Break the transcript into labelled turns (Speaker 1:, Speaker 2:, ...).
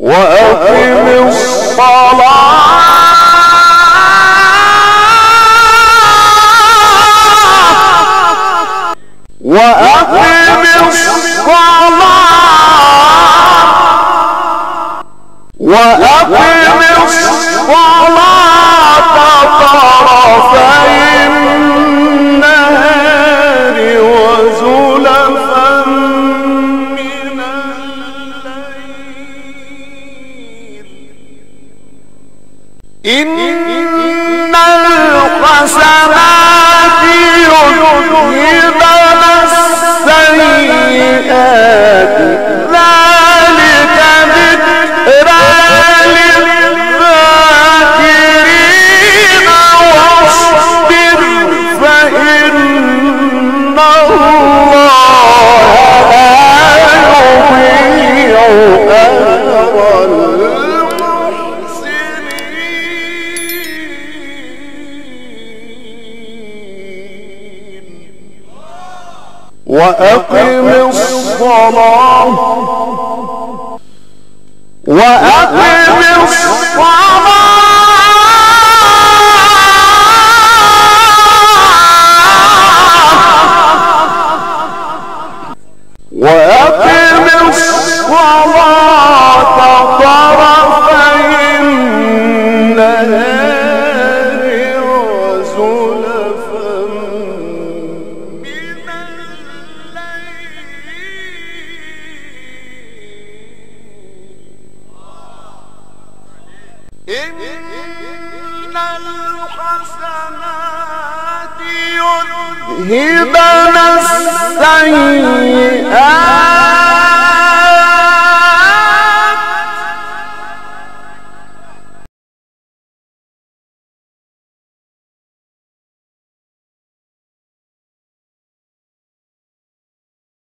Speaker 1: وأقم الصلاة. وأقم الصلاة. وأقم إن الحسنات يذهبن السيئات. ذلك ذكرى للذاكرين واصبر فإن الله لا يضيع وأقم الصلاة. وأقم الصلاة. وأقم الصلاة طرفي النهار وزلفا. إن الحسنات يذهبن السيئات